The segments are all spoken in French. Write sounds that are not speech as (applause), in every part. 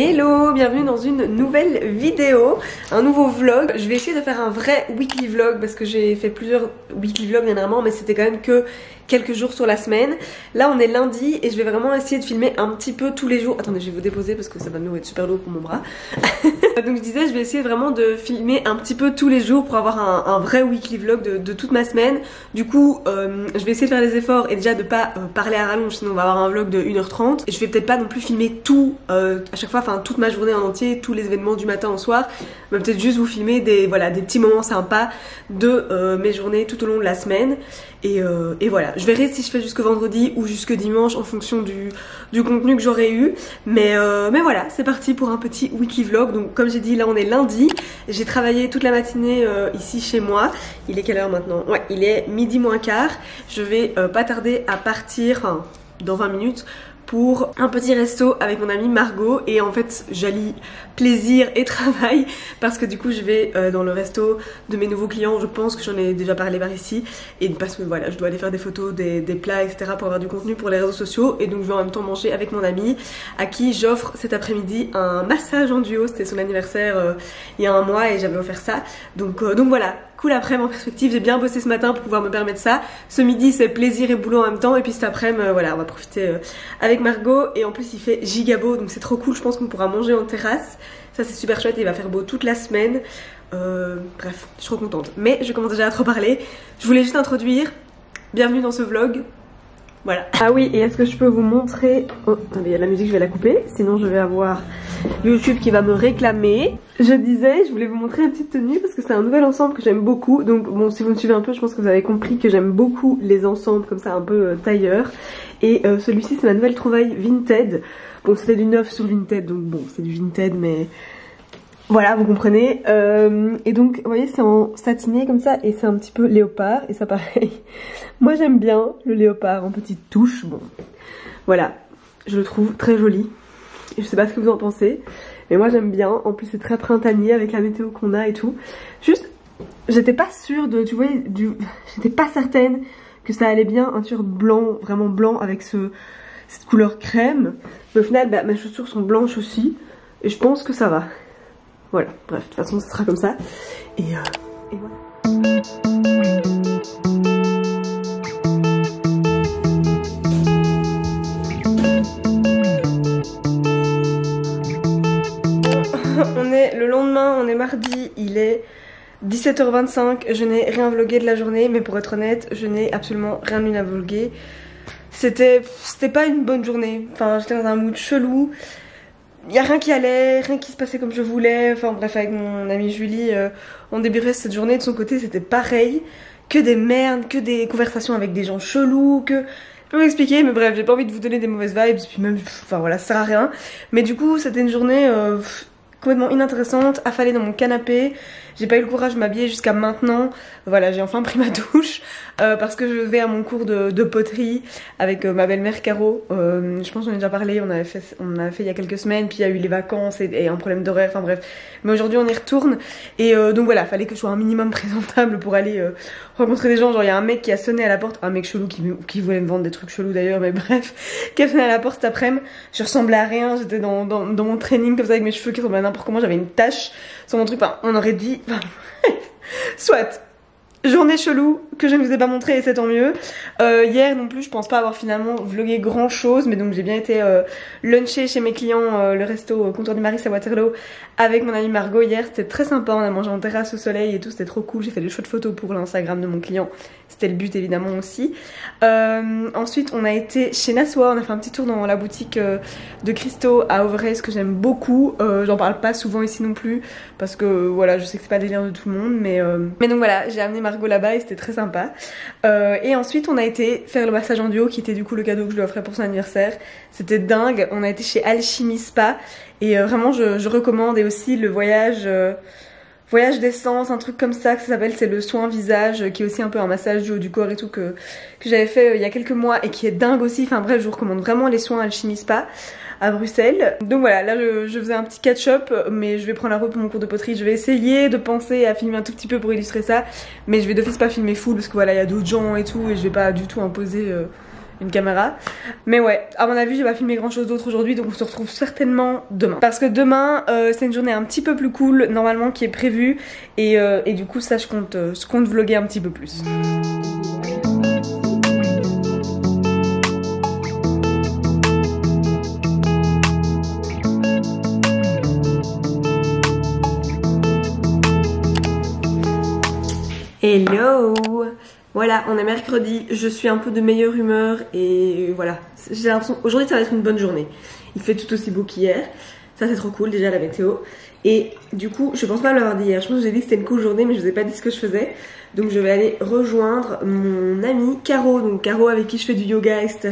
Hello, bienvenue dans une nouvelle vidéo, un nouveau vlog. Je vais essayer de faire un vrai weekly vlog parce que j'ai fait plusieurs weekly vlogs dernièrement mais c'était quand même que quelques jours sur la semaine. Là on est lundi et je vais vraiment essayer de filmer un petit peu tous les jours. Attendez, je vais vous déposer parce que ça va nous être super lourd pour mon bras. (laughs) Donc je disais, je vais essayer vraiment de filmer un petit peu tous les jours pour avoir un, vrai weekly vlog de, toute ma semaine. Du coup, euh, je vais essayer de faire des efforts et déjà de pas euh, parler à rallonge sinon on va avoir un vlog de 1h30. Et je vais peut-être pas non plus filmer tout euh, à chaque fois enfin toute ma journée en entier, tous les événements du matin au soir, mais peut-être juste vous filmer des, voilà, des petits moments sympas de mes journées tout au long de la semaine. Et, euh, et, voilà, je verrai si je fais jusque vendredi ou jusque dimanche en fonction du, du contenu que j'aurai eu. Mais, mais voilà, c'est parti pour un petit wiki vlog. Donc comme j'ai dit, là on est lundi. J'ai travaillé toute la matinée ici chez moi. Il est quelle heure maintenant? Ouais, il est midi moins quart. Je vais pas tarder à partir dans 20 minutes pour un petit resto avec mon amie Margot. Et en fait j'allie plaisir et travail parce que du coup je vais euh, dans le resto de mes nouveaux clients, je pense que j'en ai déjà parlé par ici. Et parce que voilà je dois aller faire des photos, des, plats etc pour avoir du contenu pour les réseaux sociaux. Et donc je vais en même temps manger avec mon amie à qui j'offre cet après-midi un massage en duo, c'était son anniversaire euh, il y a un mois et j'avais offert ça. Donc, euh, donc voilà cool après en perspective. J'ai bien bossé ce matin pour pouvoir me permettre ça. Ce midi c'est plaisir et boulot en même temps et puis cet après-midi euh, voilà on va profiter euh, avec Margot et en plus il fait giga beau donc c'est trop cool. Je pense qu'on pourra manger en terrasse. Ça c'est super chouette et il va faire beau toute la semaine. Euh, bref, je suis trop contente. Mais je commence déjà à trop parler. Je voulais juste introduire. Bienvenue dans ce vlog. Voilà. Ah oui, et est-ce que je peux vous montrer... Oh, attendez, il y a la musique, je vais la couper. Sinon, je vais avoir YouTube qui va me réclamer. Je disais, je voulais vous montrer une petite tenue parce que c'est un nouvel ensemble que j'aime beaucoup. Donc bon, si vous me suivez un peu, je pense que vous avez compris que j'aime beaucoup les ensembles comme ça un peu euh, tailleur. Et euh, celui-ci, c'est ma nouvelle trouvaille Vinted. Bon, c'était du neuf sur Vinted, donc bon, c'est du Vinted, mais... Voilà, vous comprenez. Euh, et donc, vous voyez, c'est en satiné comme ça, et c'est un petit peu léopard, et ça pareil. (laughs) Moi, j'aime bien le léopard en petite touche. Bon, voilà, je le trouve très joli. Je sais pas ce que vous en pensez, mais moi j'aime bien. En plus c'est très printanier avec la météo qu'on a et tout. Juste, j'étais pas sûre de, tu vois, du, (laughs) j'étais pas certaine que ça allait bien un t-shirt blanc, vraiment blanc avec ce, cette couleur crème. Mais au final, bah, mes chaussures sont blanches aussi, et je pense que ça va. Voilà, bref, de toute façon ça sera comme ça. Et, euh, et voilà. le lendemain, on est mardi, il est 17h25, je n'ai rien vlogué de la journée, mais pour être honnête, je n'ai absolument rien eu à vloguer. C'était pas une bonne journée, enfin j'étais dans un mood chelou, il a rien qui allait, rien qui se passait comme je voulais, enfin bref avec mon amie Julie, euh, on débriefait cette journée, de son côté c'était pareil, que des merdes, que des conversations avec des gens chelous, que... Je peux m'expliquer, mais bref, j'ai pas envie de vous donner des mauvaises vibes, puis même, enfin voilà, ça sert à rien. Mais du coup, c'était une journée... Euh, complètement inintéressante, affalée dans mon canapé. J'ai pas eu le courage de m'habiller jusqu'à maintenant. Voilà, j'ai enfin pris ma (laughs) douche euh, parce que je vais à mon cours de, poterie avec euh, ma belle-mère Caro. Euh, je pense qu'on a déjà parlé, on avait fait, on a fait il y a quelques semaines, puis il y a eu les vacances et, un problème d'horaire, enfin bref. Mais aujourd'hui on y retourne et donc voilà, fallait que je sois un minimum (laughs) présentable pour aller rencontrer des gens. Genre il y a un mec qui a sonné à la porte, un mec chelou qui, qui voulait me vendre des trucs chelous d'ailleurs, mais (laughs) bref, qui a sonné à la porte cet après-midi. Je ressemblais à rien, j'étais dans, dans, dans, mon training comme ça avec mes cheveux qui ressemblaient à n'importe comment, j'avais une tache sur mon truc, enfin on aurait dit... (laughs) Soit. Journée chelou que je ne vous ai pas montré et c'est tant mieux. Euh, hier non plus je pense pas avoir finalement vlogué grand chose mais donc j'ai bien été euh, luncher chez mes clients euh, le resto au comptoir du Maris à Waterloo avec mon amie Margot hier c'était très sympa on a mangé en terrasse au soleil et tout c'était trop cool j'ai fait des chouettes photos pour l'instagram de mon client c'était le but évidemment aussi. ensuite on a été chez Naswa on a fait un petit tour dans la boutique de Christo à ce que j'aime beaucoup j'en parle pas souvent ici non plus parce que voilà je sais que c'est pas délire de tout le monde mais, mais donc voilà j'ai amené Margot là-bas et c'était très sympa. Euh, et ensuite on a été faire le massage en duo qui était du coup le cadeau que je lui offrais pour son anniversaire. C'était dingue, on a été chez Alchimie Spa. Et euh, vraiment je, recommande. Et aussi le voyage... Euh, voyage d'essence, un truc comme ça que ça s'appelle, c'est le soin visage, qui est aussi un peu un massage du haut du corps et tout que, que j'avais fait il y a quelques mois et qui est dingue aussi. Enfin bref, je vous recommande vraiment les soins Alchimie Spa à Bruxelles. Donc voilà, là je, faisais un petit catch-up, mais je vais prendre la route pour mon cours de poterie. Je vais essayer de penser à filmer un tout petit peu pour illustrer ça, mais je vais d'office pas filmer full parce que voilà, il y a d'autres gens et tout, et je vais pas du tout imposer. Euh, une caméra. Mais ouais, à mon avis, j'ai pas filmé grand chose d'autre aujourd'hui, donc on se retrouve certainement demain. Parce que demain, euh, c'est une journée un petit peu plus cool, normalement, qui est prévue. Et, euh, et du coup, ça, je compte, je compte vlogger un petit peu plus. Hello Voilà, on est mercredi, je suis un peu de meilleure humeur et voilà. J'ai l'impression aujourd'hui ça va être une bonne journée. Il fait tout aussi beau qu'hier. Ça c'est trop cool déjà la météo. Et du coup, je pense pas l'avoir dit hier. Je pense que j'ai dit que c'était une cool journée mais je vous ai pas dit ce que je faisais. Donc je vais aller rejoindre mon amie Caro, donc Caro avec qui je fais du yoga, etc.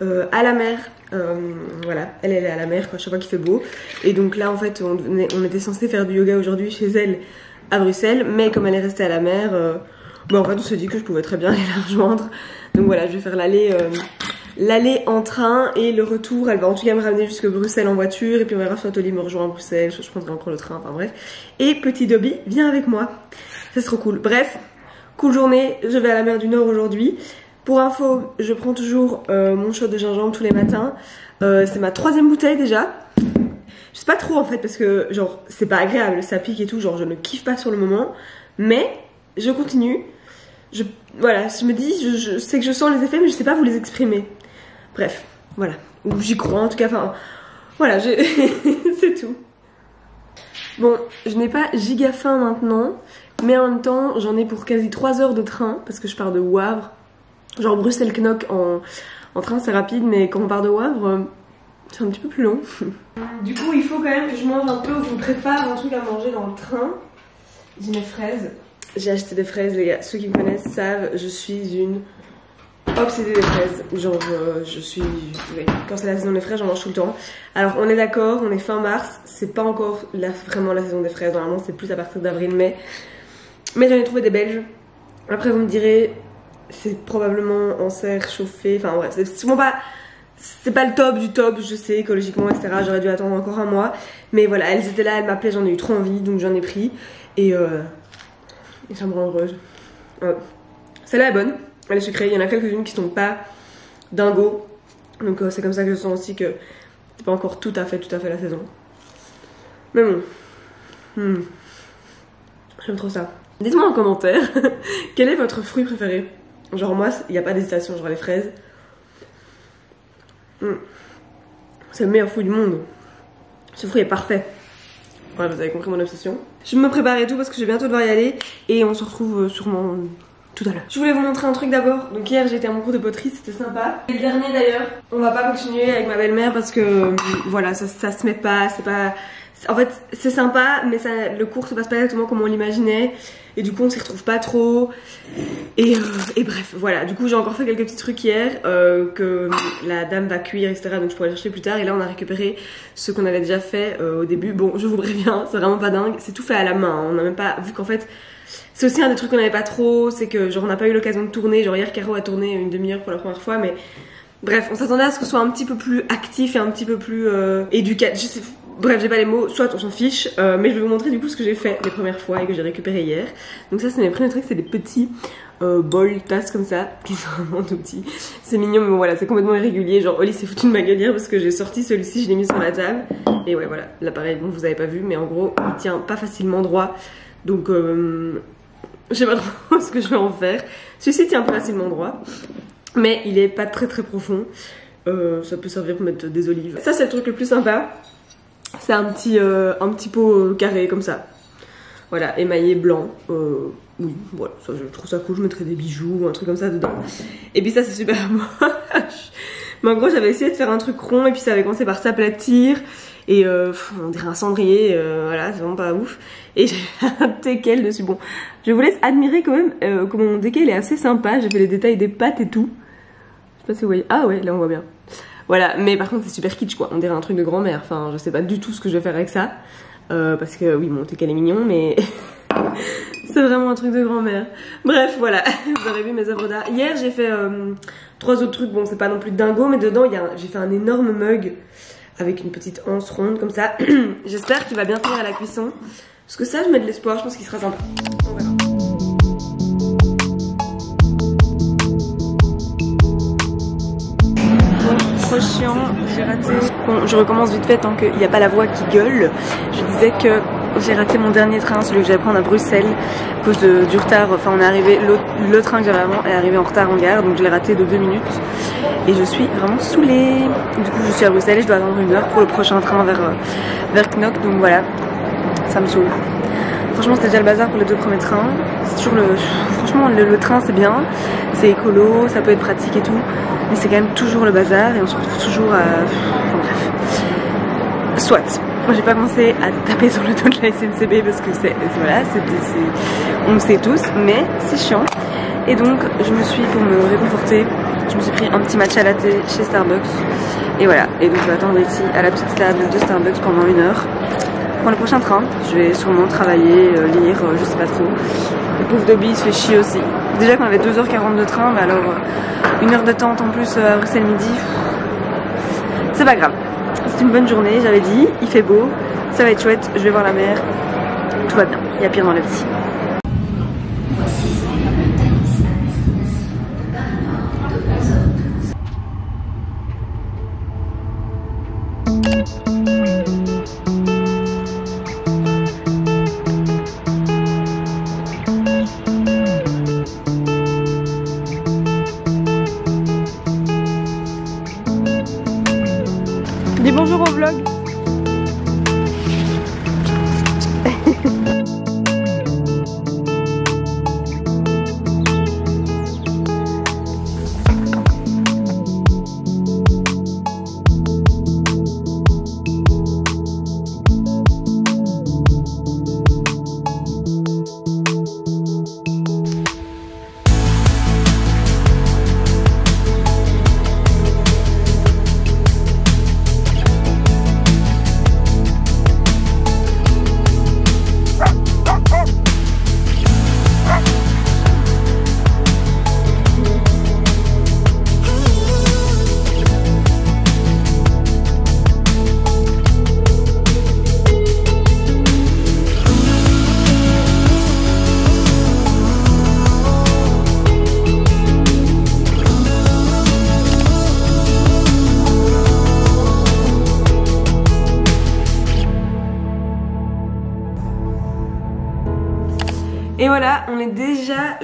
Euh, à la mer. Euh, voilà, elle, est à la mer quoi, chaque fois qu'il fait beau. Et donc là en fait on était censé faire du yoga aujourd'hui chez elle à Bruxelles, mais comme elle est restée à la mer, euh, bon, en fait, on se dit que je pouvais très bien aller (laughs) la rejoindre. Donc voilà, je vais faire l'aller euh, l'aller en train et le retour. Elle va en tout cas me ramener jusque Bruxelles en voiture et puis on verra soit Oli me rejoint à Bruxelles, soit je prendrai encore le train, enfin bref. Et petit Dobby, viens avec moi. C'est trop cool. Bref, cool journée, je vais à la mer du Nord aujourd'hui. Pour info, je prends toujours euh, mon shot de gingembre tous les matins. Euh, c'est ma troisième bouteille déjà. Je sais pas trop en fait parce que genre c'est pas agréable, ça pique et tout, genre je ne kiffe pas sur le moment, mais je continue. Je voilà, je me dis, je, sais que je sens les effets, mais je sais pas vous les exprimer. Bref, voilà, ou j'y crois en tout cas. Enfin, voilà, (laughs) c'est tout. Bon, je n'ai pas giga faim maintenant, mais en même temps, j'en ai pour quasi 3 heures de train parce que je pars de Wavre. Genre Bruxelles-Knock en, en train, c'est rapide, mais quand on part de Wavre c'est un petit peu plus long. (laughs) Du coup, il faut quand même que je mange un peu ou je me prépare un truc à manger dans le train. J'ai mes fraises. J'ai acheté des fraises, les gars. Ceux qui me connaissent savent, je suis une obsédée des fraises. Genre, je suis. Quand c'est la saison des fraises, j'en mange tout le temps. Alors, on est d'accord, on est fin mars. C'est pas encore vraiment la saison des fraises. Normalement, c'est plus à partir d'avril-mai. Mais j'en ai trouvé des belges. Après, vous me direz, c'est probablement en serre chauffé. Enfin, ouais, c'est souvent pas c'est pas le top du top, je sais, écologiquement, etc. J'aurais dû attendre encore un mois. Mais voilà, elles étaient là, elles m'appelaient, j'en ai eu trop envie, donc j'en ai pris. Et, euh, et ça me rend heureuse. Celle-là est bonne, elle est sucrée. Il y en a quelques-unes qui sont pas dingo. Donc euh, c'est comme ça que je sens aussi que c'est pas encore tout à fait, tout à fait la saison. Mais bon. Hmm. J'aime trop ça. Dites-moi en commentaire, (laughs) quel est votre fruit préféré? Genre moi, il n'y a pas d'hésitation, genre les fraises. Mm. C'est le meilleur fruit du monde. Ce fruit est parfait. Voilà, vous avez compris mon obsession. Je me prépare et tout parce que je vais bientôt devoir y aller et on se retrouve euh, sûrement tout à l'heure. Je voulais vous montrer un truc d'abord. Donc hier j'étais à mon cours de poterie, c'était sympa. Et le dernier d'ailleurs, on va pas continuer avec ma belle-mère parce que voilà, ça, ça se met pas, c'est pas en fait, c'est sympa, mais ça, le cours se passe pas exactement comme on l'imaginait. Et du coup, on s'y retrouve pas trop. Et, euh, bref, voilà. Du coup, j'ai encore fait quelques petits trucs hier euh, que la dame va cuire, etc. Donc, je pourrais chercher plus tard. Et là, on a récupéré ce qu'on avait déjà fait euh, au début. Bon, je vous préviens, c'est vraiment pas dingue. C'est tout fait à la main. On n'a même pas vu qu'en fait, c'est aussi un des trucs qu'on n'avait pas trop. C'est que genre, on n'a pas eu l'occasion de tourner. Genre, hier, Caro a tourné une demi-heure pour la première fois, mais bref, on s'attendait à ce que ce soit un petit peu plus actif et un petit peu plus éducatif. Bref, j'ai pas les mots, soit on s'en fiche, euh, mais je vais vous montrer du coup ce que j'ai fait les premières fois et que j'ai récupéré hier. Donc ça c'est mes premiers trucs, c'est des petits euh, bols, tasses comme ça, (laughs) qui sont vraiment tout petits. C'est mignon, mais bon voilà, c'est complètement irrégulier. Genre Oli s'est foutu de ma gueule parce que j'ai sorti celui-ci, je l'ai mis sur la table. Et ouais voilà, l'appareil, bon vous avez pas vu, mais en gros il tient pas facilement droit. Donc euh, je sais pas trop (laughs) ce que je vais en faire. Celui-ci tient pas facilement droit, mais il est pas très très profond. Euh, ça peut servir pour mettre des olives. Ça c'est le truc le plus sympa c'est un petit, euh, un petit pot euh, carré comme ça. Voilà, émaillé blanc. Oui, voilà, ça, je trouve ça cool. Je mettrais des bijoux ou un truc comme ça dedans. Et puis ça, c'est super (laughs) moche. Mais en gros, j'avais essayé de faire un truc rond et puis ça avait commencé par s'aplatir. Et on dirait un cendrier, voilà, c'est vraiment pas ouf. Et (laughs) j'ai un teckel dessus. Bon, je vous laisse admirer quand même comment mon teckel est assez sympa. J'ai fait les détails des pattes et tout. Je sais pas si vous voyez. Ah ouais, là on voit bien. Voilà, mais par contre c'est super kitsch quoi, on dirait un truc de grand-mère, enfin je sais pas du tout ce que je vais faire avec ça. Euh, parce que oui, mon qu'elle est mignon, mais (laughs) c'est vraiment un truc de grand-mère. Bref, voilà, (laughs) vous aurez vu mes œuvres d'art. Hier j'ai fait euh, trois autres trucs, bon c'est pas non plus dingo, mais dedans j'ai fait un énorme mug avec une petite anse ronde comme ça. (clears throat) J'espère qu'il va bien tenir à la cuisson. Parce que ça, je mets de l'espoir, je pense qu'il sera sympa. On verra. chiant, j'ai raté. Bon, je recommence vite fait tant qu'il n'y a pas la voix qui gueule. Je disais que j'ai raté mon dernier train, celui que j'allais prendre à Bruxelles, à cause du retard. Enfin, on est arrivé, le, train que j'avais avant est arrivé en retard en gare, donc je l'ai raté de deux minutes. Et je suis vraiment saoulée. Du coup, je suis à Bruxelles et je dois attendre une heure pour le prochain train vers, euh, vers Knock, donc voilà, ça me saoule. Franchement, c'était déjà le bazar pour les deux premiers trains. C'est toujours le. Franchement, le, train c'est bien, c'est écolo, ça peut être pratique et tout, mais c'est quand même toujours le bazar et on se retrouve toujours à. Enfin bref. Soit. Moi, j'ai pas commencé à taper sur le dos de la SNCB parce que c'est. Voilà, c'est. On le sait tous, mais c'est chiant. Et donc, je me suis, pour me réconforter, je me suis pris un petit match à thé chez Starbucks. Et voilà. Et donc, je vais attendre ici à la petite table de Starbucks pendant une heure pour le prochain train. Je vais sûrement travailler, euh, lire, euh, je sais pas trop. Le pauvre Dobby se fait chier aussi. Déjà qu'on avait 2h40 de train, mais alors euh, une heure d'attente en plus à Bruxelles midi, c'est pas grave. C'est une bonne journée, j'avais dit, il fait beau, ça va être chouette, je vais voir la mer, tout va bien, il y a pire dans la vie.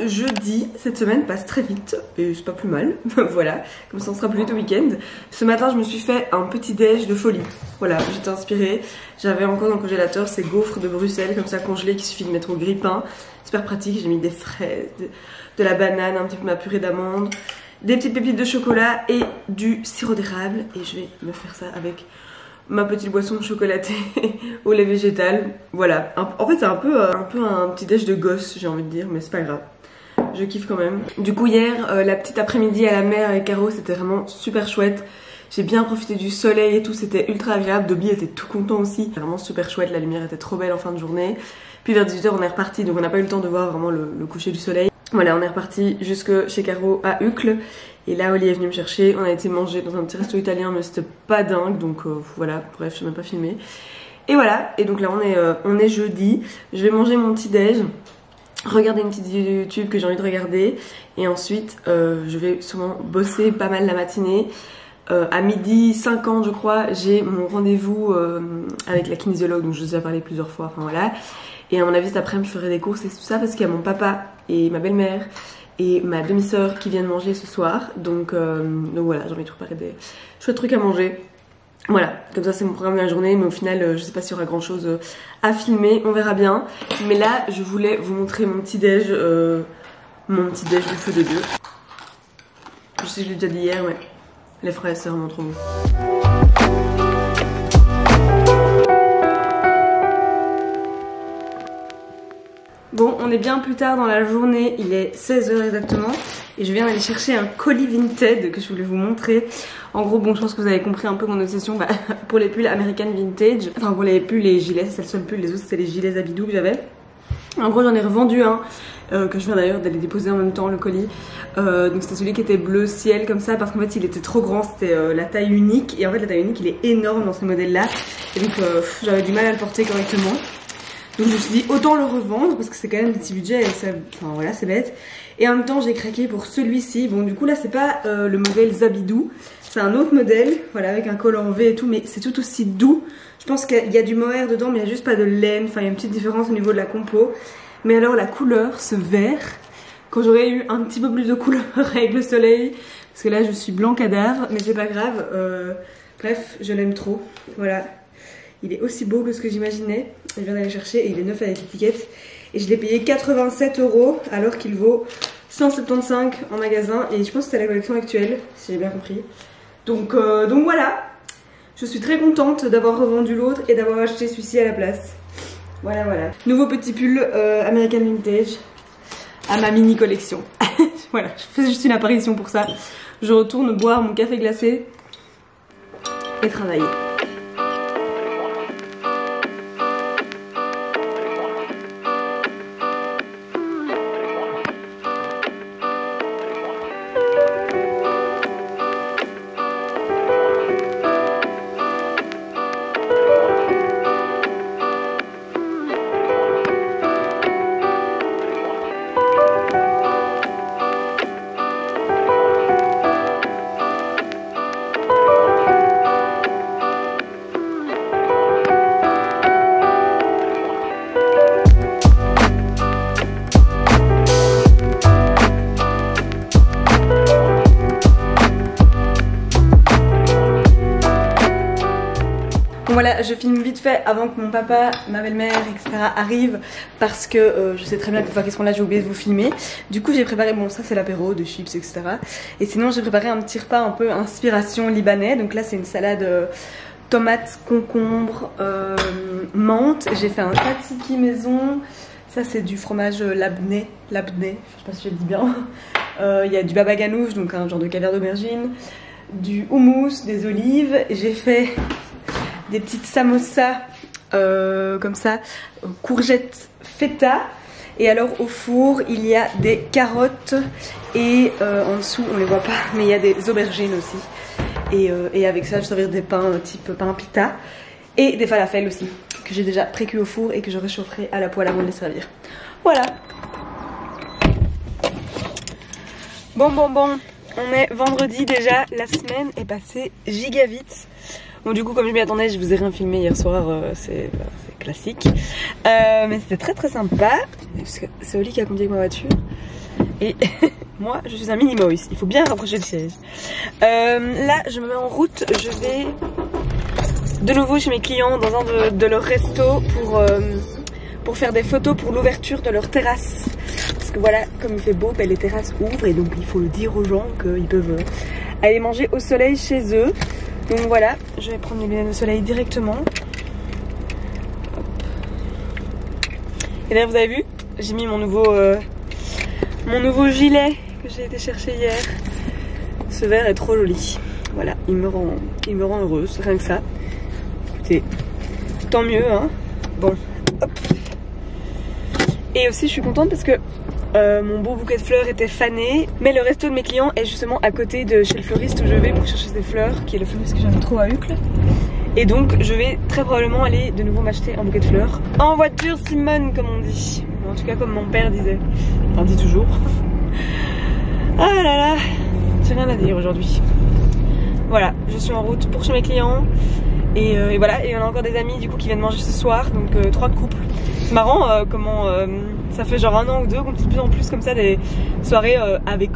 Jeudi. Cette semaine passe très vite et c'est pas plus mal. (laughs) voilà, comme ça on sera plus vite au week-end. Ce matin, je me suis fait un petit déj de folie. Voilà, j'étais inspirée. J'avais encore dans le congélateur ces gaufres de Bruxelles comme ça congelés qu'il suffit de mettre au grille-pain. Super pratique. J'ai mis des fraises, de la banane, un petit peu ma purée d'amande, des petites pépites de chocolat et du sirop d'érable. Et je vais me faire ça avec ma petite boisson chocolatée (laughs) au lait végétal. Voilà. En fait, c'est un peu, euh, un peu un petit déj de gosse, j'ai envie de dire, mais c'est pas grave. Je kiffe quand même. Du coup, hier, euh, la petite après-midi à la mer avec Caro, c'était vraiment super chouette. J'ai bien profité du soleil et tout, c'était ultra agréable. Dobby était tout content aussi. Vraiment super chouette, la lumière était trop belle en fin de journée. Puis vers 18h, on est reparti, donc on n'a pas eu le temps de voir vraiment le, le coucher du soleil. Voilà, on est reparti jusque chez Caro à Uccle. Et là, Oli est venu me chercher. On a été manger dans un petit resto italien, mais c'était pas dingue. Donc euh, voilà, bref, je n'ai même pas filmé. Et voilà, et donc là, on est, euh, on est jeudi. Je vais manger mon petit déj regarder une petite vidéo YouTube que j'ai envie de regarder et ensuite euh, je vais sûrement bosser pas mal la matinée. à midi 50 je crois j'ai mon rendez-vous avec la kinésiologue donc je vous ai parlé plusieurs fois enfin voilà et à mon avis cet après-midi je ferai des courses et tout ça parce qu'il y a mon papa et ma belle-mère et ma demi-sœur qui vient de manger ce soir. Donc, euh, donc voilà, j'ai envie de préparer des chouettes trucs à manger. Voilà, comme ça c'est mon programme de la journée, mais au final euh, je sais pas s'il y aura grand chose euh, à filmer, on verra bien. Mais là je voulais vous montrer mon petit déj, mon petit déj du feu de Dieu. Je sais que je l'ai déjà dit hier, mais les fraises c'est vraiment trop bon. Bon, on est bien plus tard dans la journée, il est 16h exactement et je viens d'aller chercher un colis Vinted que je voulais vous montrer. En gros, bon, je pense que vous avez compris un peu mon obsession bah, (laughs) pour les pulls American Vintage. Enfin, pour les pulls, les gilets, c'est le seul pull, les autres c'était les gilets Abidou que j'avais. En gros, j'en ai revendu un euh, que je viens d'ailleurs d'aller déposer en même temps le colis. Euh, donc c'était celui qui était bleu ciel comme ça parce qu'en fait il était trop grand, c'était euh, la taille unique et en fait la taille unique il est énorme dans ce modèle là et donc j'avais du mal à le porter correctement. Donc je me suis dit autant le revendre parce que c'est quand même des petits budgets et ça, enfin voilà c'est bête. Et en même temps j'ai craqué pour celui-ci. Bon du coup là c'est pas euh, le modèle Zabidou, c'est un autre modèle, voilà avec un col en V et tout, mais c'est tout aussi doux. Je pense qu'il y a du mohair dedans mais il n'y a juste pas de laine, enfin il y a une petite différence au niveau de la compo. Mais alors la couleur, ce vert, quand j'aurais eu un petit peu plus de couleur (laughs) avec le soleil, parce que là je suis blanc cadavre, mais c'est pas grave. Euh, bref, je l'aime trop. Voilà, il est aussi beau que ce que j'imaginais. Je viens d'aller chercher et il est neuf avec l'étiquette. Et je l'ai payé 87 euros alors qu'il vaut 175 en magasin. Et je pense que c'est la collection actuelle, si j'ai bien compris. Donc, euh, donc voilà, je suis très contente d'avoir revendu l'autre et d'avoir acheté celui-ci à la place. Voilà, voilà. Nouveau petit pull euh, American Vintage à ma mini collection. (laughs) voilà, je fais juste une apparition pour ça. Je retourne boire mon café glacé et travailler. Vite fait avant que mon papa, ma belle-mère, etc. arrivent parce que euh, je sais très bien que fois qu'ils seront là, j'ai oublié de vous filmer. Du coup, j'ai préparé, bon, ça c'est l'apéro, de chips, etc. Et sinon, j'ai préparé un petit repas un peu inspiration libanais. Donc là, c'est une salade euh, tomate, concombre, euh, menthe. J'ai fait un tzatziki maison. Ça, c'est du fromage labné, labné, je sais pas si je le dis bien. (laughs) Il y a du baba ganoush, donc un genre de caviar d'aubergine, du houmous, des olives. J'ai fait des petites samosas euh, comme ça, courgettes feta. Et alors au four, il y a des carottes et euh, en dessous, on les voit pas, mais il y a des aubergines aussi. Et, euh, avec ça, je servirai des pains type pain pita et des falafels aussi, que j'ai déjà précuit au four et que je réchaufferai à la poêle avant de les servir. Voilà. Bon, bon, bon, on est vendredi déjà, la semaine est passée giga vite. Bon du coup comme je m'y attendais je vous ai rien filmé hier soir euh, c'est bah, classique. Euh, mais c'était très très sympa parce que c'est Oli qui a conduit avec ma voiture. Et (laughs) moi je suis un mini mouse il faut bien rapprocher le siège. Euh, là je me mets en route. Je vais de nouveau chez mes clients dans un de, de leurs restos pour, pour faire des photos pour l'ouverture de leur terrasse. Parce que voilà comme il fait beau ben, les terrasses ouvrent et donc il faut le dire aux gens qu'ils peuvent aller manger au soleil chez eux donc voilà, je vais prendre mes lunettes de soleil directement. Et d'ailleurs vous avez vu, j'ai mis mon nouveau, euh, mon nouveau gilet que j'ai été chercher hier. Ce vert est trop joli. Voilà, il me rend, il me rend heureuse, rien que ça. Écoutez, tant mieux hein. Bon. Et aussi je suis contente parce que euh, mon beau bouquet de fleurs était fané, mais le resto de mes clients est justement à côté de chez le fleuriste où je vais pour chercher des fleurs, qui est le fleuriste que j'aime trop à Uccle. Et donc je vais très probablement aller de nouveau m'acheter un bouquet de fleurs. En voiture Simone comme on dit. En tout cas comme mon père disait. Enfin dit toujours. Ah là là, j'ai rien à dire aujourd'hui. Voilà, je suis en route pour chez mes clients. Euh, et, voilà, et on a encore des amis du coup qui viennent manger ce soir, donc euh, trois couples. C'est marrant comment ça fait genre un an ou deux qu'on fait de plus en plus comme ça des soirées euh, avec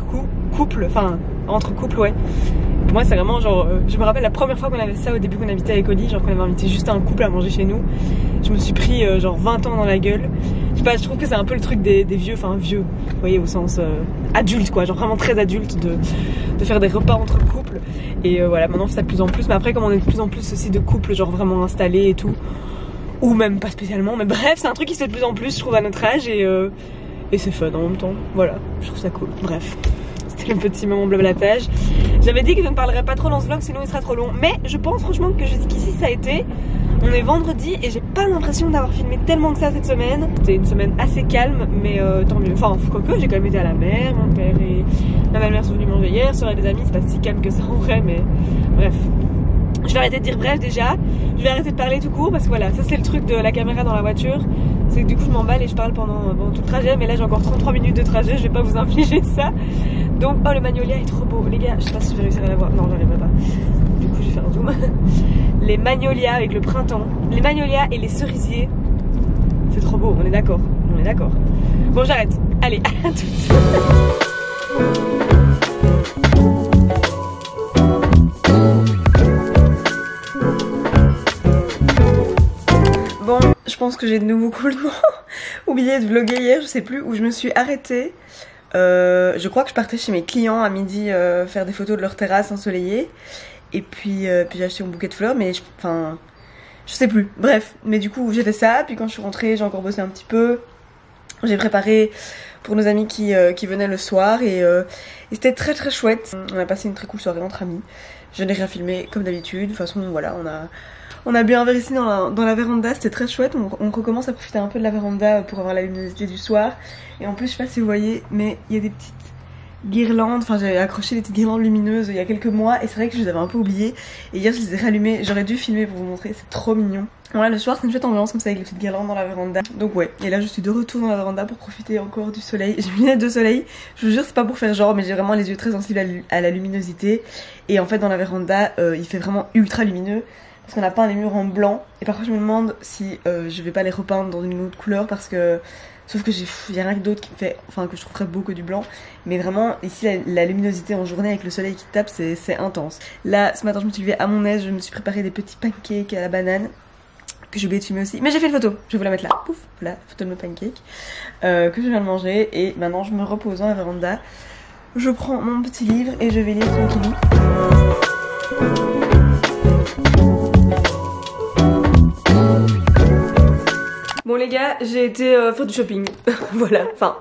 couple, enfin entre couples, ouais. Pour moi, c'est vraiment genre. Euh, je me rappelle la première fois qu'on avait ça au début qu'on habitait avec Oli, genre qu'on avait invité juste un couple à manger chez nous. Je me suis pris euh, genre 20 ans dans la gueule. Je sais pas, je trouve que c'est un peu le truc des, vieux, enfin vieux, vous voyez, au sens adulte quoi, genre vraiment très adulte de, de faire des repas entre couples. Et voilà, maintenant on fait ça de plus en plus. Mais après, comme on est de plus en plus aussi de couples, genre vraiment installés et tout, ou même pas spécialement, mais bref, c'est un truc qui se fait de plus en plus, je trouve, à notre âge, et, euh, et c'est fun en même temps. Voilà, je trouve ça cool. Bref, c'était le petit moment blablatage. J'avais dit que je ne parlerais pas trop dans ce vlog, sinon il sera trop long, mais je pense franchement que jusqu'ici ça a été. On est vendredi et j'ai pas l'impression d'avoir filmé tellement que ça cette semaine. C'était une semaine assez calme, mais euh, tant mieux. Enfin, que j'ai quand même été à la mer. Mon père et ma belle-mère sont venus manger hier, soirée des amis, c'est pas si calme que ça en vrai, mais bref. Je vais arrêter de dire bref déjà. Je vais arrêter de parler tout court parce que voilà, ça c'est le truc de la caméra dans la voiture. c'est que du coup je m'emballe et je parle pendant, tout le trajet, mais là j'ai encore 33 minutes de trajet, je vais pas vous (laughs) infliger ça. Donc, oh le magnolia est trop beau, les gars, je sais pas si je vais réussir à la voir, non j'arriverai pas. Du coup je vais faire un zoom. (laughs) Les magnolias avec le printemps, les magnolias et les cerisiers, c'est trop beau, on est d'accord, on est d'accord. Bon j'arrête, allez, (laughs) à tout j'ai de nouveau (laughs) complètement oublié de vlogger hier, je sais plus où je me suis arrêtée. Euh, je crois que je partais chez mes clients à midi euh, faire des photos de leur terrasse ensoleillée. Et puis, euh, puis j'ai acheté mon bouquet de fleurs, mais enfin, je sais plus. Bref, mais du coup j'ai fait ça. Puis quand je suis rentrée, j'ai encore bossé un petit peu. J'ai préparé pour nos amis qui, qui venaient le soir et, et c'était très très chouette. On a passé une très cool soirée entre amis. Je n'ai rien filmé comme d'habitude. De toute façon, voilà, on a, on a bu un verre ici dans la, dans véranda, c'était très chouette. On, recommence à profiter un peu de la véranda pour avoir la luminosité du soir. Et en plus, je sais pas si vous voyez, mais il y a des petites guirlandes. Enfin, j'avais accroché des petites guirlandes lumineuses il y a quelques mois et c'est vrai que je les avais un peu oubliées. Et hier, je les ai rallumées. J'aurais dû filmer pour vous montrer, c'est trop mignon. Voilà, le soir, c'est une chouette ambiance comme ça avec les petites guirlandes dans la véranda. Donc, ouais. Et là, je suis de retour dans la véranda pour profiter encore du soleil. (laughs) J'ai mis lunettes de soleil. Je vous jure, c'est pas pour faire genre, mais j'ai vraiment les yeux très sensibles à la luminosité. Et en fait, dans la véranda, euh, il fait vraiment ultra lumineux. Parce qu'on a peint les murs en blanc. Et parfois, je me demande si euh, je vais pas les repeindre dans une autre couleur parce que. Sauf que j'ai, y a rien d'autre qui me fait, enfin que je trouverais beau que du blanc. Mais vraiment, ici, la, luminosité en journée avec le soleil qui tape, c'est, intense. Là, ce matin, je me suis levée à mon aise, je me suis préparé des petits pancakes à la banane que j'ai oublié de filmer aussi. Mais j'ai fait une photo, je vais vous la mettre là. Pouf, voilà, photo de mes pancakes euh, que je viens de manger. Et maintenant, je me repose dans la véranda. Je prends mon petit livre et je vais lire tranquillou. Bon les gars, j'ai été euh, faire du shopping. (laughs) voilà, enfin,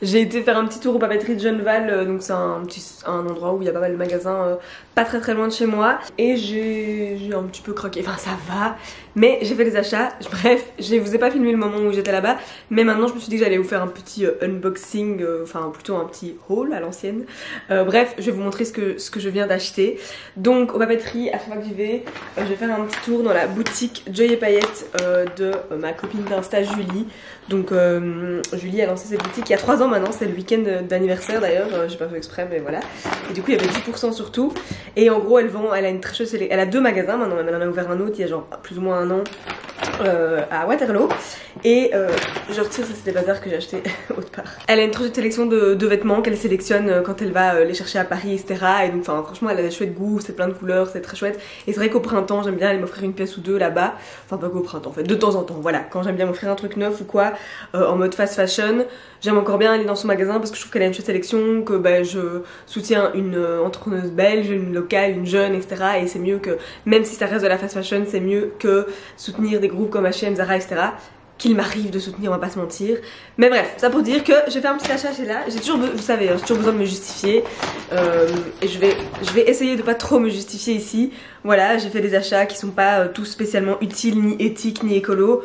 j'ai été faire un petit tour au papeterie de Genneval, euh, donc c'est un petit un endroit où il y a pas mal de magasins euh, pas très très loin de chez moi et j'ai un petit peu craqué. Enfin, ça va, mais j'ai fait des achats. (laughs) Bref, je vous ai pas filmé le moment où j'étais là-bas, mais maintenant je me suis dit que j'allais vous faire un petit euh, unboxing, euh, enfin plutôt un petit haul à l'ancienne. Euh, bref, je vais vous montrer ce que ce que je viens d'acheter. Donc aux papeteries, à chaque fois que j'y vais, euh, je vais faire un petit tour dans la boutique Joy et Paillettes de ma copine d'Insta Julie. Donc euh, Julie a lancé cette boutique il y a 3 ans maintenant, c'est le week-end d'anniversaire d'ailleurs, euh, j'ai pas fait exprès mais voilà. Et du coup il y avait 10% sur tout. Et en gros elle vend, elle a une très elle a deux magasins maintenant, elle en a ouvert un autre il y a genre plus ou moins un an euh, à Waterloo. Et euh, je retire ça c'est des bazars que j'ai acheté (laughs) autre part. Elle a une très sélection de, de vêtements qu'elle sélectionne euh, quand elle va euh, les chercher à Paris etc. Et donc enfin franchement elle a des chouettes goûts, c'est plein de couleurs, c'est très chouette. Et c'est vrai qu'au printemps j'aime bien aller m'offrir une pièce ou deux là-bas. Enfin pas qu'au printemps en fait, de temps en temps voilà. Quand j'aime bien m'offrir un truc neuf ou quoi, euh, en mode fast fashion, j'aime encore bien aller dans son magasin parce que je trouve qu'elle a une chouette sélection, que bah, je soutiens une euh, entrepreneuse belge, une locale, une jeune, etc. Et c'est mieux que, même si ça reste de la fast fashion, c'est mieux que soutenir des groupes comme H&M, Zara, etc. Qu'il m'arrive de soutenir, on va pas se mentir. Mais bref, ça pour dire que j'ai fait un petit achat chez là. J'ai toujours, vous savez, hein, j'ai toujours besoin de me justifier. Euh, et je vais, je vais essayer de pas trop me justifier ici. Voilà, j'ai fait des achats qui sont pas euh, tous spécialement utiles, ni éthiques, ni écolo.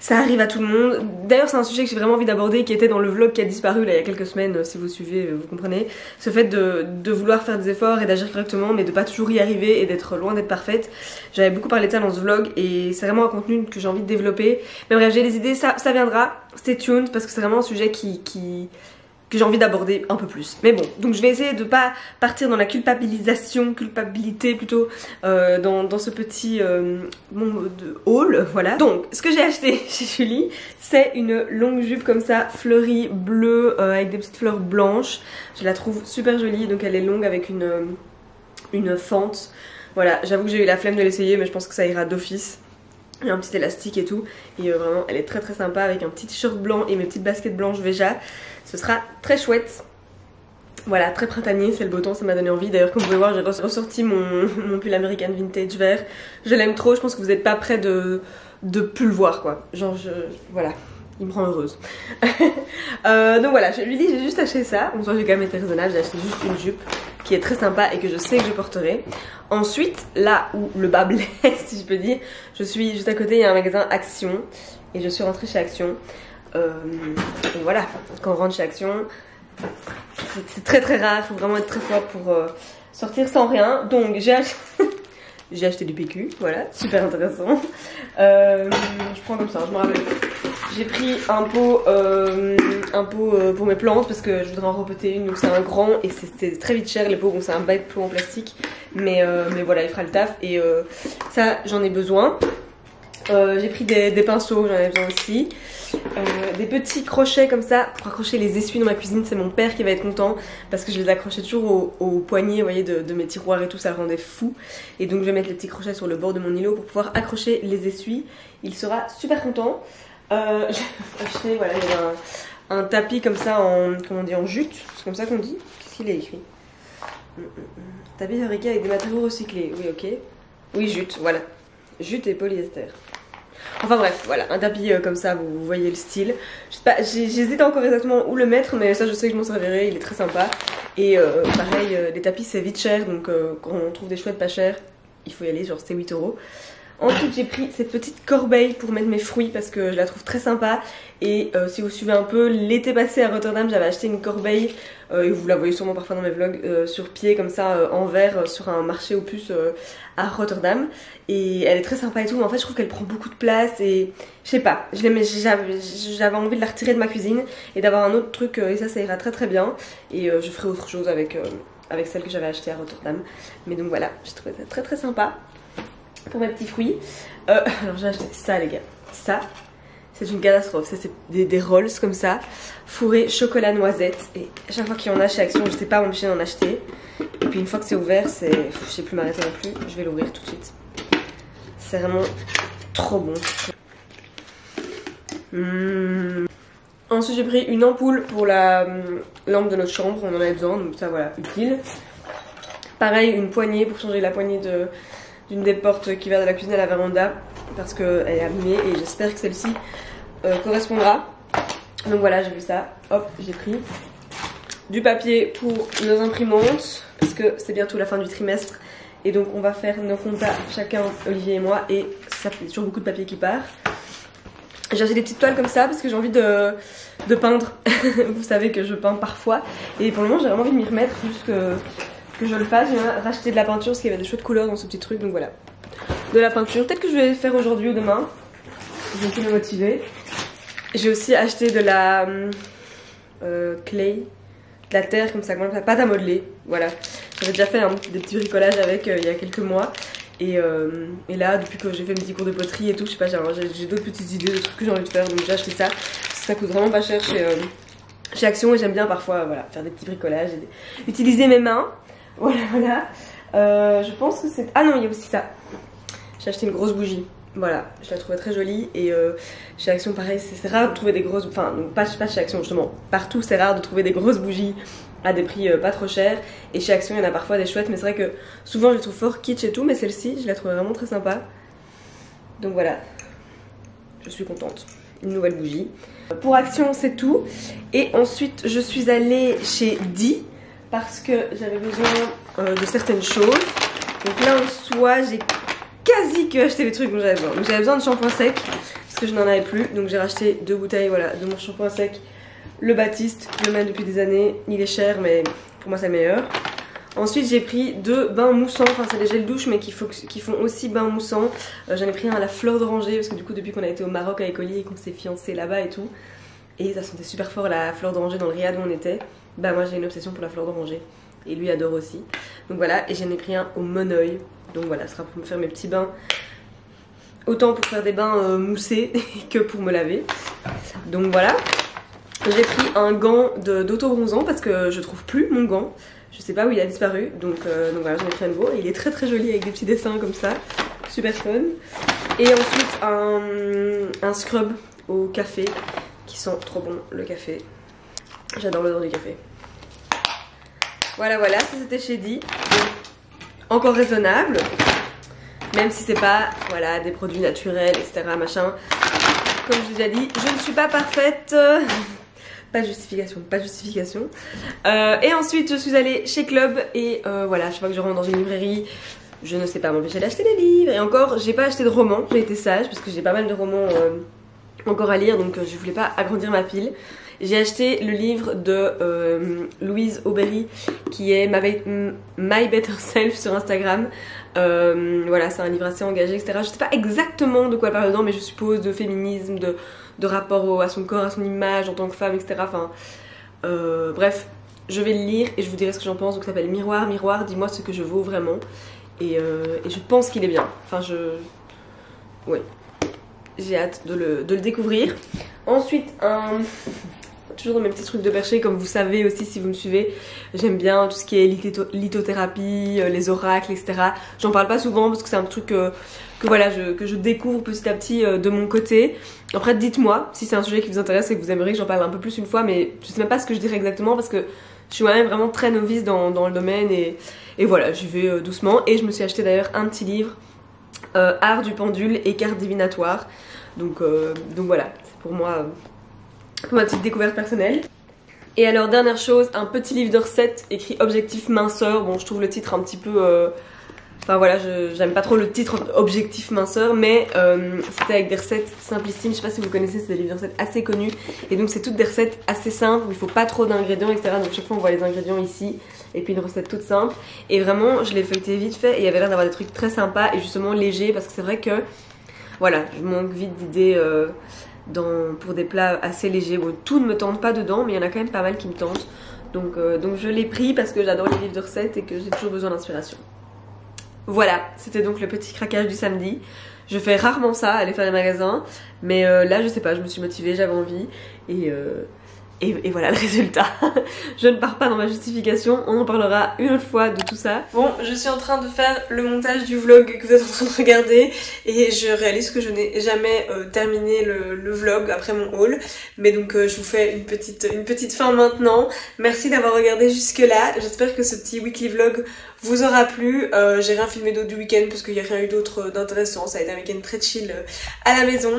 Ça arrive à tout le monde. D'ailleurs, c'est un sujet que j'ai vraiment envie d'aborder qui était dans le vlog qui a disparu là il y a quelques semaines. euh, Si vous suivez, euh, vous comprenez. Ce fait de, de vouloir faire des efforts et d'agir correctement, mais de pas toujours y arriver et d'être loin d'être parfaite. J'avais beaucoup parlé de ça dans ce vlog et c'est vraiment un contenu que j'ai envie de développer. Mais bref, j'ai des idées, ça, ça viendra. Stay tuned parce que c'est vraiment un sujet qui, qui que j'ai envie d'aborder un peu plus. Mais bon, donc je vais essayer de pas partir dans la culpabilisation, culpabilité plutôt, euh, dans, dans ce petit euh, monde de haul, voilà. Donc, ce que j'ai acheté (laughs) chez Julie, c'est une longue jupe comme ça, fleurie, bleue, euh, avec des petites fleurs blanches. Je la trouve super jolie, donc elle est longue avec une, une fente. Voilà, j'avoue que j'ai eu la flemme de l'essayer, mais je pense que ça ira d'office. Il y a un petit élastique et tout. Et euh, vraiment, elle est très très sympa avec un petit t-shirt blanc et mes petites baskets blanches Veja. Ce sera très chouette. Voilà, très printanier, c'est le beau temps, ça m'a donné envie. D'ailleurs, comme vous pouvez voir, j'ai res- ressorti mon, (laughs) mon pull American Vintage vert. Je l'aime trop, je pense que vous n'êtes pas près de, de plus le voir, quoi. Genre, je, voilà, il me rend heureuse. (laughs) Euh, donc voilà, je lui dis, j'ai juste acheté ça. Bon, soit j'ai quand même été raisonnable, j'ai acheté juste une jupe qui est très sympa et que je sais que je porterai. Ensuite, là où le bas blesse, (laughs) si je peux dire, je suis juste à côté, il y a un magasin Action. Et je suis rentrée chez Action. Euh, et voilà, quand on rentre chez Action, c'est- très très rare, il faut vraiment être très fort pour euh, sortir sans rien. Donc j'ai acheté, j'ai acheté du PQ, voilà, super intéressant. Euh, je prends comme ça, je me rappelle. J'ai pris un pot, euh, un pot euh, pour mes plantes parce que je voudrais en repoter une. Donc c'est un grand et c'était très vite cher les pots. Bon, c'est un de pot en plastique. Mais, mais voilà, il fera le taf. Et ça, j'en ai besoin. Euh, j'ai pris des, pinceaux, j'en ai besoin aussi. Euh, des petits crochets comme ça pour accrocher les essuies dans ma cuisine. C'est mon père qui va être content parce que je les accrochais toujours au, au vous voyez, de, mes tiroirs et tout. Ça le rendait fou. Et donc je vais mettre les petits crochets sur le bord de mon îlot pour pouvoir accrocher les essuies. Il sera super content. Euh, (laughs) j'ai acheté, voilà, un, tapis comme ça en, comment on en jute. C'est comme ça qu'on dit Qu'est-ce qu'il est écrit Hum, hum, hum. Tapis fabriqué avec des matériaux recyclés. Oui, ok. Oui, jute, voilà. Jute et polyester. Enfin bref, voilà, un tapis euh, comme ça, vous, voyez le style. J'hésite encore exactement où le mettre, mais ça je sais que je m'en servirai, il est très sympa. Et euh, pareil, euh, les tapis c'est vite cher, donc quand on trouve des chouettes pas chers, il faut y aller, genre c'était 8 euros. Ensuite j'ai pris cette petite corbeille pour mettre mes fruits parce que je la trouve très sympa. Et euh, si vous suivez un peu, l'été passé à Rotterdam j'avais acheté une corbeille, euh, et vous la voyez sûrement parfois dans mes vlogs, euh, sur pied comme ça, en verre, sur un marché aux puces à Rotterdam. Et elle est très sympa et tout mais en fait je trouve qu'elle prend beaucoup de place et je sais pas j'avais envie de la retirer de ma cuisine et d'avoir un autre truc et ça ça ira très très bien. Et je ferai autre chose avec avec celle que j'avais achetée à Rotterdam. Mais donc voilà j'ai trouvé ça très très sympa pour mes petits fruits Euh, (laughs) alors j'ai acheté ça les gars ça c'est une catastrophe ça c'est des, rolls comme ça fourré chocolat noisette et chaque fois qu'il y en a chez Action je sais pas m'empêcher d'en acheter et puis une fois que c'est ouvert c'est je sais plus m'arrêter non plus je vais l'ouvrir tout de suite c'est vraiment trop bon. Mmh. Ensuite, j'ai pris une ampoule pour la hum, lampe de notre chambre. On en avait besoin, donc ça voilà, utile. Pareil, une poignée pour changer la poignée de d'une des portes qui va de la cuisine à la véranda parce qu'elle est abîmée et j'espère que celle-ci euh, correspondra. Donc voilà, j'ai vu ça. Hop, j'ai pris du papier pour nos imprimantes parce que c'est bientôt la fin du trimestre et donc on va faire nos comptas chacun, Olivier et moi, et ça fait toujours beaucoup de papier qui part. J'ai acheté des petites toiles comme ça parce que j'ai envie de, de peindre. (laughs) Vous savez que je peins parfois. Et pour le moment j'ai vraiment envie de m'y remettre, juste que je le fasse. J'ai racheté de la peinture parce qu'il y avait des chouettes couleurs dans ce petit truc, donc voilà. De la peinture, peut-être que je vais faire aujourd'hui ou demain. Je vais me motiver. J'ai aussi acheté de la hum, euh, clay, de la terre comme ça, appelle ça pâte à modeler. Voilà. J'avais déjà fait des petits bricolages avec euh, il y a quelques mois. Et, euh, et là, depuis que j'ai fait mes petits cours de poterie et tout, je sais pas, j'ai d'autres petites idées, de trucs que j'ai envie de faire, donc j'ai acheté ça. Ça coûte vraiment pas cher chez, euh, chez Action et j'aime bien parfois voilà, faire des petits bricolages, et utiliser mes mains. (laughs) Voilà, voilà. Euh, je pense que c'est. Ah non, il y a aussi ça. J'ai acheté une grosse bougie. Voilà, je la trouvais très jolie et euh, chez Action, pareil, c'est rare de trouver des grosses. Enfin, pas chez Action justement. Partout, c'est rare de trouver des grosses bougies à des prix euh, pas trop chers. Et chez Action, il y en a parfois des chouettes, mais c'est vrai que souvent je les trouve fort kitsch et tout, mais celle-ci, je la trouvais vraiment très sympa. Donc voilà, je suis contente. Une nouvelle bougie. Pour Action, c'est tout. Et ensuite, je suis allée chez Di parce que j'avais besoin euh, de certaines choses. Donc là, en soi, j'ai quasi que acheté les trucs dont j'avais besoin. Donc j'avais besoin de shampoing sec parce que je n'en avais plus. Donc j'ai racheté deux bouteilles voilà, de mon shampoing sec. Le Baptiste, je le mets depuis des années. Il est cher, mais pour moi, c'est le meilleur. Ensuite, j'ai pris deux bains moussants. Enfin, c'est des gels douche, mais qui, font aussi bains moussants. Euh, J'en ai pris un à la fleur d'oranger parce que du coup, depuis qu'on a été au Maroc avec Oli et qu'on s'est fiancé là-bas et tout, et ça sentait super fort la fleur d'oranger dans le riad où on était. Bah, moi, j'ai une obsession pour la fleur d'oranger. Et lui adore aussi. Donc voilà, et j'en ai pris un au monoeil. Donc voilà, ce sera pour me faire mes petits bains. Autant pour faire des bains euh, moussés (laughs) que pour me laver. Donc voilà. J'ai pris un gant d'auto-bronzant parce que je trouve plus mon gant. Je sais pas où il a disparu. Donc, euh, donc voilà, j'en ai pris un nouveau. Et il est très très joli avec des petits dessins comme ça. Super fun. Et ensuite un scrub au café qui sent trop bon le café. J'adore l'odeur du café. Voilà, voilà, ça c'était chez Di. Encore raisonnable. Même si c'est pas voilà, des produits naturels, etc. Machin. Comme je vous ai dit, je ne suis pas parfaite. (laughs) Pas justification, pas justification. Euh, et ensuite, je suis allée chez Club et euh, voilà, chaque fois que je rentre dans une librairie, je ne sais pas m'empêcher d'acheter des livres. Et encore, j'ai pas acheté de romans, j'ai été sage parce que j'ai pas mal de romans euh, encore à lire, donc je voulais pas agrandir ma pile. J'ai acheté le livre de euh, Louise Aubry qui est My, Better Self sur Instagram. Euh, voilà, c'est un livre assez engagé, etc. Je sais pas exactement de quoi elle parle dedans, mais je suppose de féminisme, de, rapport à son corps, à son image en tant que femme, etc. Euh, bref, je vais le lire et je vous dirai ce que j'en pense. Donc ça s'appelle Miroir, Miroir, dis-moi ce que je vaux vraiment. Et, et je pense qu'il est bien. Enfin, je. Oui. J'ai hâte de le, de le découvrir. Ensuite, un toujours dans mes petits trucs de perché, comme vous savez aussi si vous me suivez. J'aime bien tout ce qui est lithothérapie, euh, les oracles, etc. J'en parle pas souvent parce que c'est un truc que, que voilà, que je découvre petit à petit euh, de mon côté. Après, dites-moi si c'est un sujet qui vous intéresse et que vous aimeriez que j'en parle un peu plus une fois, mais je sais même pas ce que je dirais exactement parce que je suis moi-même vraiment très novice dans, le domaine et, voilà, j'y vais euh, doucement. Et je me suis acheté d'ailleurs un petit livre, Art du pendule et carte divinatoire. Donc, donc voilà, c'est pour moi pour ma petite découverte personnelle. Et alors dernière chose, un petit livre de recettes écrit Objectif minceur. Bon, je trouve le titre un petit peu... Euh, enfin voilà, j'aime pas trop le titre Objectif minceur, mais euh, c'était avec des recettes simplissimes. Je sais pas si vous connaissez, c'est des livres de recettes assez connus. Et donc c'est toutes des recettes assez simples, où il faut pas trop d'ingrédients, etc. Donc chaque fois on voit les ingrédients ici, et puis une recette toute simple. Et vraiment, je l'ai feuilleté vite fait, et il y avait l'air d'avoir des trucs très sympas et justement légers, parce que c'est vrai que... Voilà, je manque vite d'idées... Euh, pour des plats assez légers. tout ne me tente pas dedans, mais il y en a quand même pas mal qui me tentent. Donc, euh, donc je l'ai pris parce que j'adore les livres de recettes et que j'ai toujours besoin d'inspiration. Voilà, c'était donc le petit craquage du samedi. Je fais rarement ça, aller faire des magasins, mais euh, là je sais pas, je me suis motivée, j'avais envie et, euh, et, voilà le résultat. (laughs) je ne pars pas dans ma justification, on en parlera une fois de tout ça. Bon, je suis en train de faire le montage du vlog que vous êtes en train de regarder et je réalise que je n'ai jamais euh, terminé le, vlog après mon haul. Mais donc euh, je vous fais une petite, une petite fin maintenant. Merci d'avoir regardé jusque là. J'espère que ce petit weekly vlog vous aura plu. Euh, j'ai rien filmé d'autre du week-end parce qu'il n'y a rien eu d'autre d'intéressant. Ça a été un week-end très chill à la maison.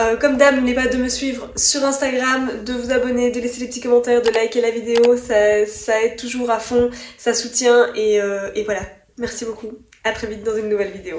Euh, comme d'hab, n'oubliez pas de me suivre sur Instagram, de vous abonner, de laisser des petits commentaires, de liker la vidéo, ça, aide toujours à fond, ça soutient et, euh, et voilà. Merci beaucoup, à très vite dans une nouvelle vidéo.